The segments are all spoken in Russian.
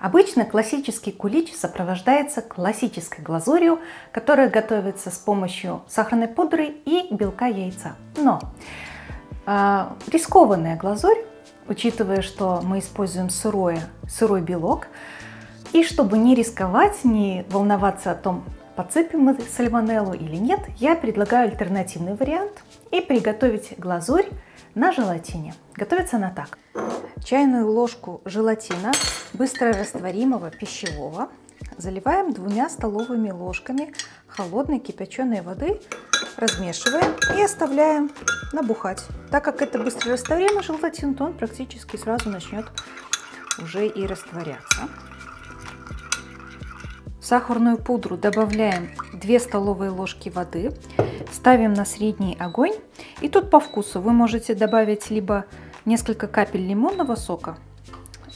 Обычно классический кулич сопровождается классической глазурью, которая готовится с помощью сахарной пудры и белка яйца. Но э, рискованная глазурь, учитывая, что мы используем сырое, сырой белок, и чтобы не рисковать, не волноваться о том, подцепим мы сальмонеллу или нет, я предлагаю альтернативный вариант и приготовить глазурь на желатине. Готовится она так. Чайную ложку желатина быстро растворимого пищевого заливаем двумя столовыми ложками холодной кипяченой воды, размешиваем и оставляем набухать. Так как это быстро растворимый желатин, то он практически сразу начнет уже и растворяться. В сахарную пудру добавляем 2 столовые ложки воды, ставим на средний огонь. И тут по вкусу вы можете добавить либо несколько капель лимонного сока,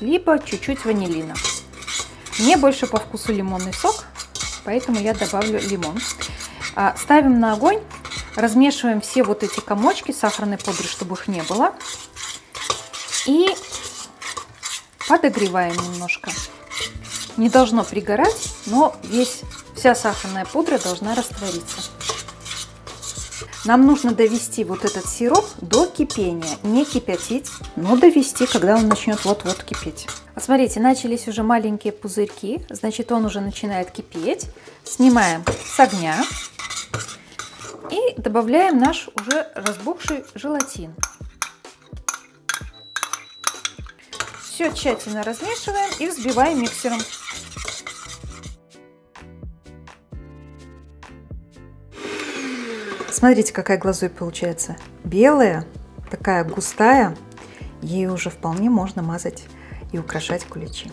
либо чуть-чуть ванилина. Мне больше по вкусу лимонный сок, поэтому я добавлю лимон. А, ставим на огонь, размешиваем все вот эти комочки сахарной пудры, чтобы их не было. И подогреваем немножко. Не должно пригорать, но весь, вся сахарная пудра должна раствориться. Нам нужно довести вот этот сироп до кипения. Не кипятить, но довести, когда он начнет вот-вот кипеть. Смотрите, начались уже маленькие пузырьки, значит он уже начинает кипеть. Снимаем с огня и добавляем наш уже разбухший желатин. Все тщательно размешиваем и взбиваем миксером. Смотрите, какая глазурь получается. Белая, такая густая. Ей уже вполне можно мазать и украшать куличи.